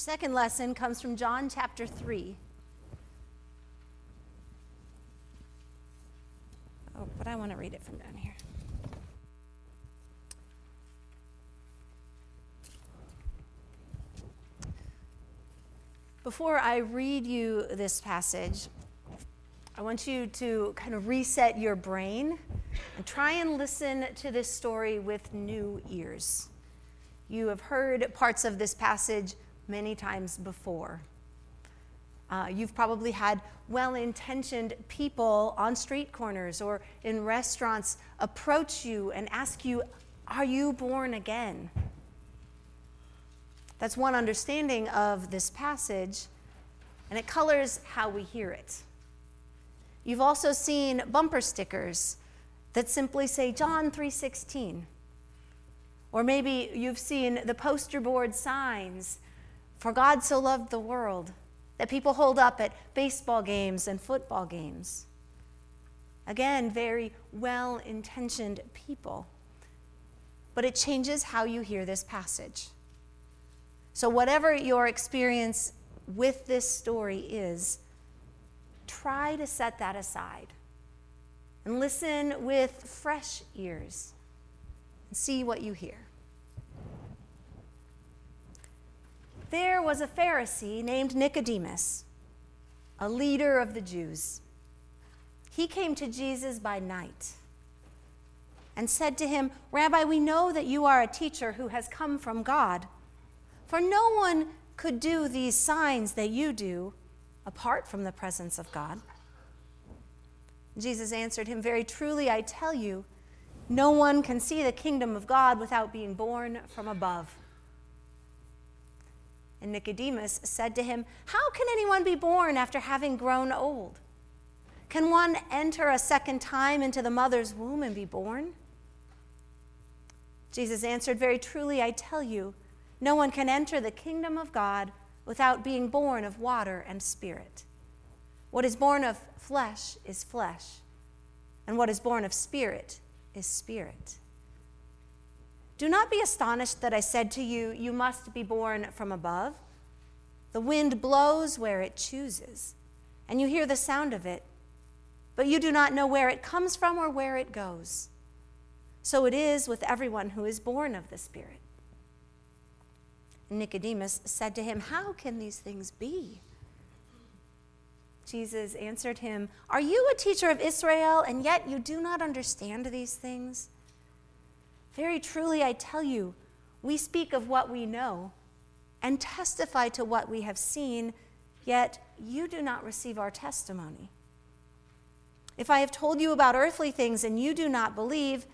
second lesson comes from John chapter 3. Oh, but I want to read it from down here. Before I read you this passage, I want you to kind of reset your brain and try and listen to this story with new ears. You have heard parts of this passage many times before. Uh, you've probably had well intentioned people on street corners or in restaurants approach you and ask you, Are you born again? That's one understanding of this passage, and it colors how we hear it. You've also seen bumper stickers that simply say John 3:16. Or maybe you've seen the poster board signs for God so loved the world that people hold up at baseball games and football games. Again, very well intentioned people. But it changes how you hear this passage. So, whatever your experience with this story is, try to set that aside and listen with fresh ears and see what you hear. There was a Pharisee named Nicodemus, a leader of the Jews. He came to Jesus by night and said to him, Rabbi, we know that you are a teacher who has come from God. For no one could do these signs that you do apart from the presence of God. Jesus answered him, Very truly, I tell you, no one can see the kingdom of God without being born from above. And Nicodemus said to him, How can anyone be born after having grown old? Can one enter a second time into the mother's womb and be born? Jesus answered, Very truly, I tell you, no one can enter the kingdom of God without being born of water and spirit. What is born of flesh is flesh, and what is born of spirit is spirit. Do not be astonished that I said to you, You must be born from above. The wind blows where it chooses, and you hear the sound of it, but you do not know where it comes from or where it goes. So it is with everyone who is born of the Spirit. Nicodemus said to him, How can these things be? Jesus answered him, Are you a teacher of Israel, and yet you do not understand these things? Very truly, I tell you, we speak of what we know and testify to what we have seen, yet you do not receive our testimony. If I have told you about earthly things and you do not believe,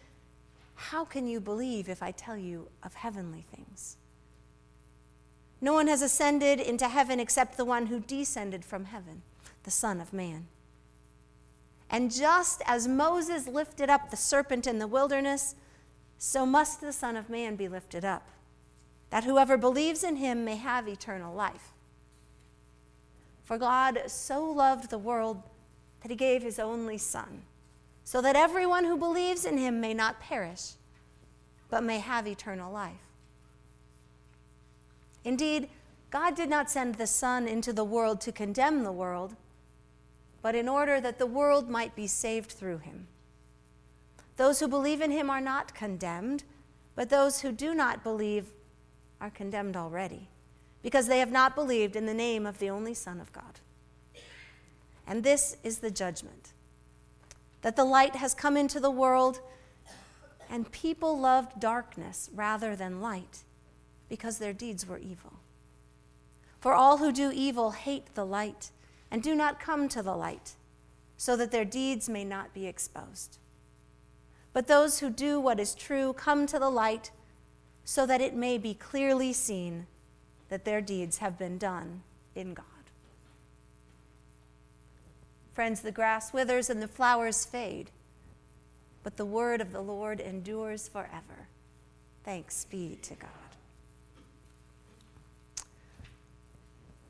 how can you believe if I tell you of heavenly things? No one has ascended into heaven except the one who descended from heaven, the Son of Man. And just as Moses lifted up the serpent in the wilderness, so must the Son of Man be lifted up, that whoever believes in him may have eternal life. For God so loved the world that he gave his only Son, so that everyone who believes in him may not perish, but may have eternal life. Indeed, God did not send the Son into the world to condemn the world, but in order that the world might be saved through him. Those who believe in him are not condemned, but those who do not believe are condemned already, because they have not believed in the name of the only Son of God. And this is the judgment that the light has come into the world, and people loved darkness rather than light because their deeds were evil. For all who do evil hate the light and do not come to the light, so that their deeds may not be exposed. But those who do what is true come to the light, so that it may be clearly seen that their deeds have been done in God. Friends, the grass withers and the flowers fade, but the word of the Lord endures forever. Thanks be to God.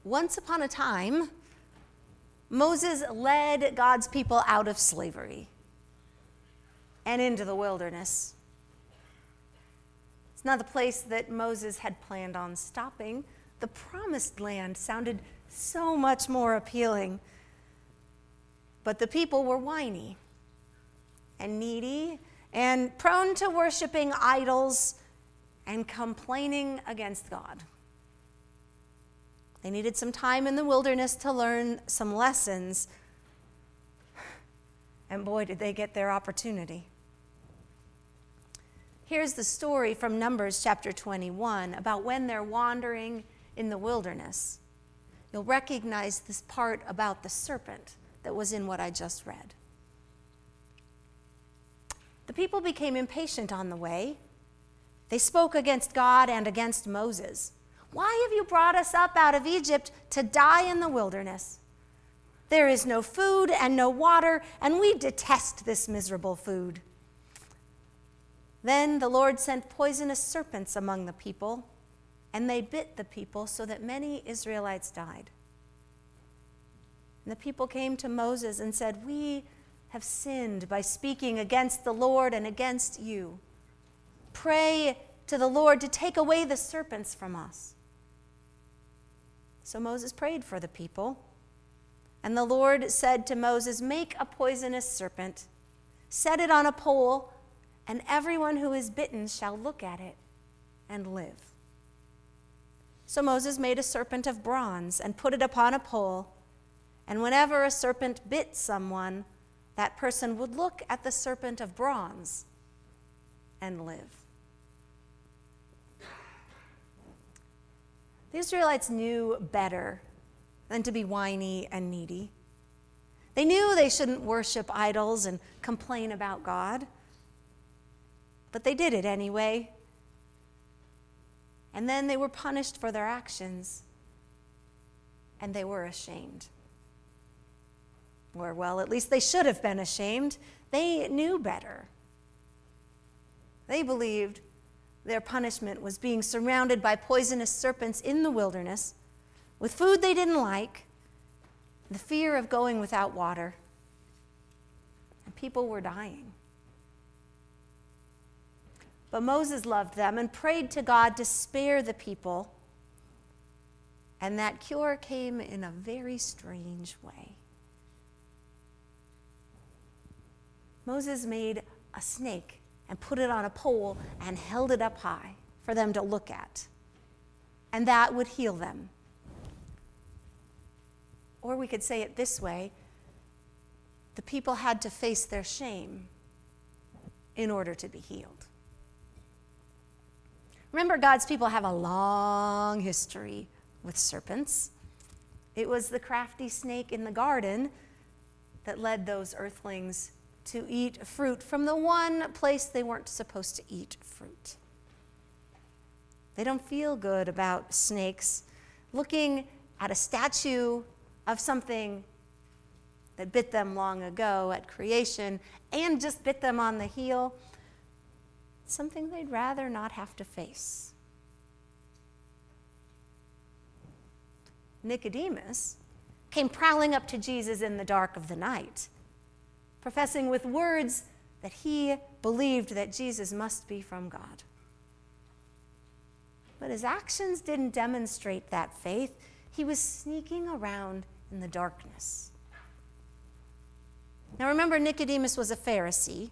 Once upon a time, Moses led God's people out of slavery and into the wilderness. It's not the place that Moses had planned on stopping, The promised land sounded so much more appealing. But the people were whiny and needy and prone to worshiping idols and complaining against God. They needed some time in the wilderness to learn some lessons. And boy, did they get their opportunity. Here's the story from Numbers chapter 21 about when they're wandering in the wilderness. You'll recognize this part about the serpent that was in what I just read. The people became impatient on the way. They spoke against God and against Moses. Why have you brought us up out of Egypt to die in the wilderness? There is no food and no water, and we detest this miserable food. Then the Lord sent poisonous serpents among the people, and they bit the people so that many Israelites died. And the people came to Moses and said, We have sinned by speaking against the Lord and against you. Pray to the Lord to take away the serpents from us. So Moses prayed for the people. And the Lord said to Moses, Make a poisonous serpent, set it on a pole and everyone who is bitten shall look at it and live. So Moses made a serpent of bronze and put it upon a pole, and whenever a serpent bit someone, that person would look at the serpent of bronze and live. The Israelites knew better than to be whiny and needy. They knew they shouldn't worship idols and complain about God but they did it anyway. And then they were punished for their actions, and they were ashamed. Or, well, at least they should have been ashamed. They knew better. They believed their punishment was being surrounded by poisonous serpents in the wilderness, with food they didn't like, the fear of going without water, and people were dying. But Moses loved them and prayed to God to spare the people. And that cure came in a very strange way. Moses made a snake and put it on a pole and held it up high for them to look at. And that would heal them. Or we could say it this way the people had to face their shame in order to be healed. Remember, God's people have a long history with serpents. It was the crafty snake in the garden that led those earthlings to eat fruit from the one place they weren't supposed to eat fruit. They don't feel good about snakes looking at a statue of something that bit them long ago at creation and just bit them on the heel something they'd rather not have to face. Nicodemus came prowling up to Jesus in the dark of the night, professing with words that he believed that Jesus must be from God. But his actions didn't demonstrate that faith. He was sneaking around in the darkness. Now remember, Nicodemus was a Pharisee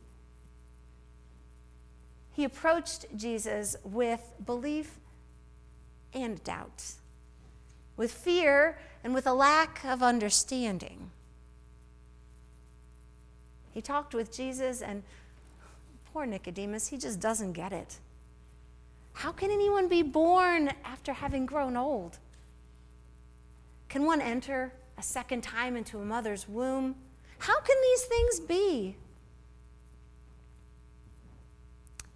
he approached Jesus with belief and doubt, with fear and with a lack of understanding. He talked with Jesus, and poor Nicodemus, he just doesn't get it. How can anyone be born after having grown old? Can one enter a second time into a mother's womb? How can these things be?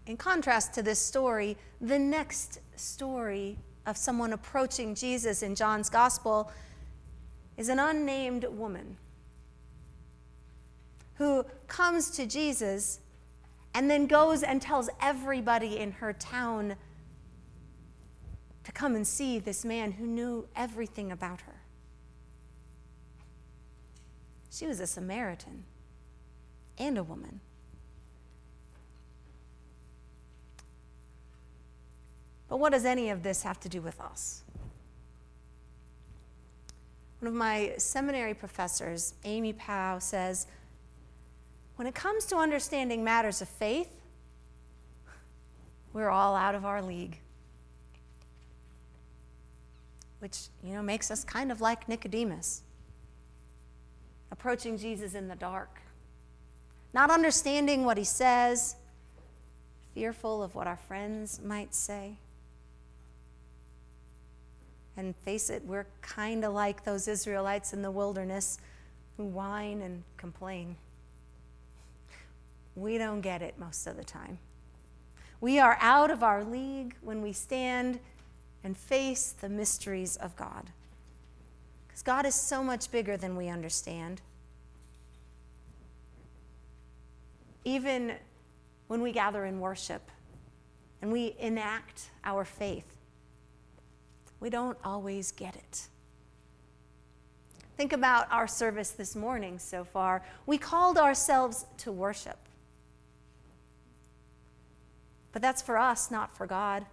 In contrast to this story, the next story of someone approaching Jesus in John's gospel is an unnamed woman who comes to Jesus and then goes and tells everybody in her town to come and see this man who knew everything about her. She was a Samaritan and a woman. But what does any of this have to do with us? One of my seminary professors, Amy Powell, says when it comes to understanding matters of faith, we're all out of our league. Which, you know, makes us kind of like Nicodemus, approaching Jesus in the dark, not understanding what he says, fearful of what our friends might say. And face it, we're kind of like those Israelites in the wilderness who whine and complain. We don't get it most of the time. We are out of our league when we stand and face the mysteries of God. Because God is so much bigger than we understand. Even when we gather in worship and we enact our faith, we don't always get it. Think about our service this morning so far. We called ourselves to worship. But that's for us, not for God.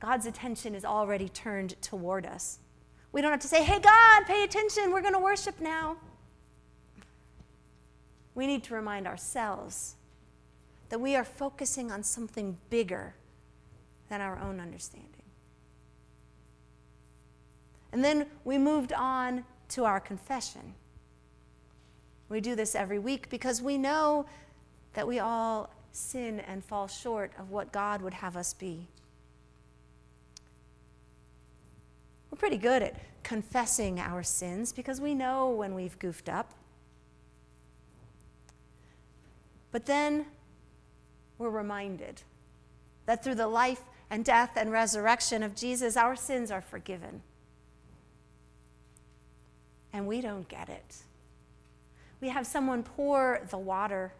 God's attention is already turned toward us. We don't have to say, hey, God, pay attention, we're going to worship now. We need to remind ourselves that we are focusing on something bigger than our own understanding. And then we moved on to our confession. We do this every week because we know that we all sin and fall short of what God would have us be. We're pretty good at confessing our sins because we know when we've goofed up. But then we're reminded that through the life and death and resurrection of Jesus, our sins are forgiven and we don't get it. We have someone pour the water.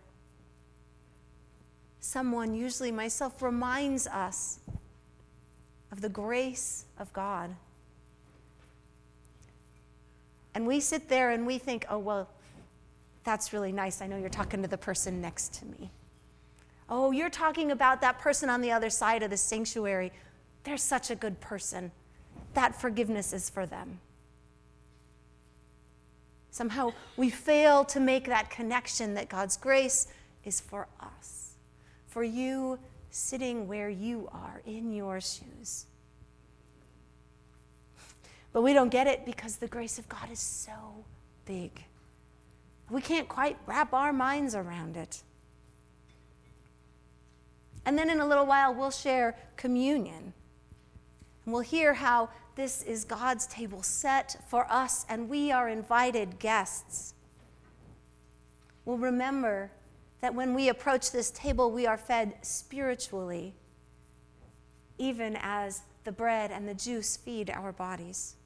Someone, usually myself, reminds us of the grace of God. And we sit there and we think, oh, well, that's really nice. I know you're talking to the person next to me. Oh, you're talking about that person on the other side of the sanctuary. They're such a good person. That forgiveness is for them. Somehow we fail to make that connection that God's grace is for us, for you sitting where you are in your shoes. But we don't get it because the grace of God is so big. We can't quite wrap our minds around it. And then in a little while, we'll share communion. And we'll hear how this is God's table set for us, and we are invited guests. We'll remember that when we approach this table, we are fed spiritually, even as the bread and the juice feed our bodies.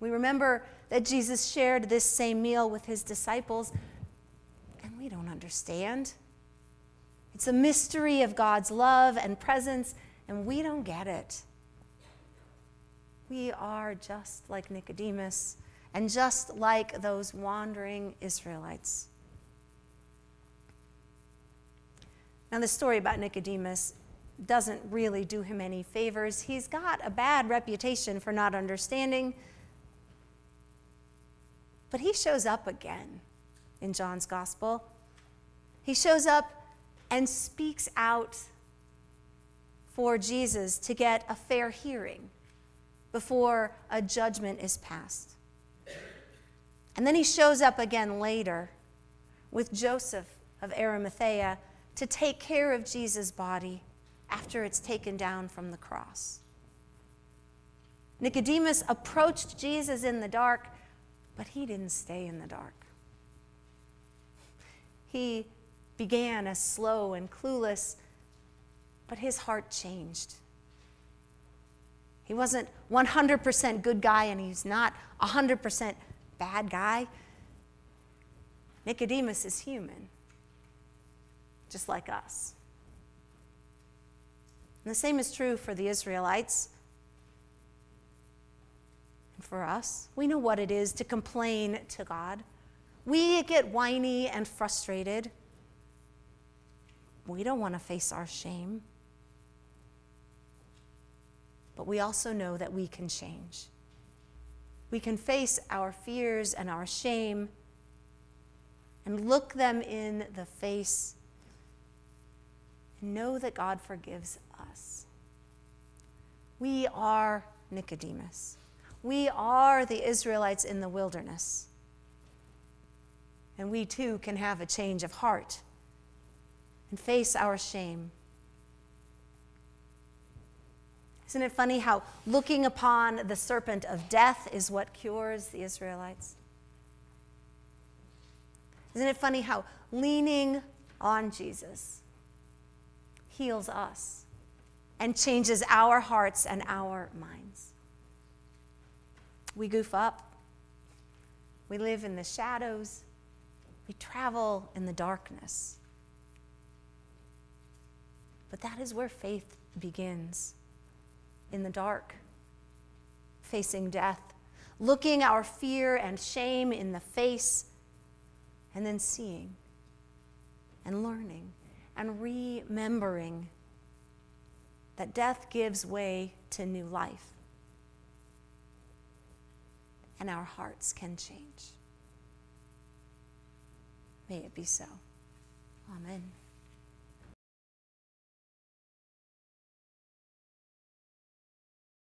We remember that Jesus shared this same meal with his disciples, and we don't understand. It's a mystery of God's love and presence, and we don't get it. We are just like Nicodemus and just like those wandering Israelites. Now, the story about Nicodemus doesn't really do him any favors. He's got a bad reputation for not understanding, but he shows up again in John's gospel. He shows up and speaks out for Jesus to get a fair hearing before a judgment is passed. And then he shows up again later with Joseph of Arimathea to take care of Jesus' body after it's taken down from the cross. Nicodemus approached Jesus in the dark, but he didn't stay in the dark. He began as slow and clueless, but his heart changed. He wasn't 100% good guy and he's not 100% bad guy. Nicodemus is human, just like us. And the same is true for the Israelites and for us. We know what it is to complain to God. We get whiny and frustrated. We don't want to face our shame but we also know that we can change. we can face our fears and our shame and look them in the face and know that God forgives us. We are Nicodemus. We are the Israelites in the wilderness. And we too can have a change of heart and face our shame. Isn't it funny how looking upon the serpent of death is what cures the Israelites? Isn't it funny how leaning on Jesus heals us and changes our hearts and our minds? We goof up. We live in the shadows. We travel in the darkness. But that is where faith begins in the dark, facing death, looking our fear and shame in the face and then seeing and learning and remembering that death gives way to new life and our hearts can change. May it be so. Amen.